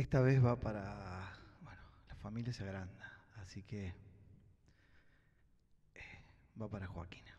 esta vez va para, bueno, la familia se agranda, así que eh, va para Joaquina.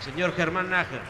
Señor Germán Nájar.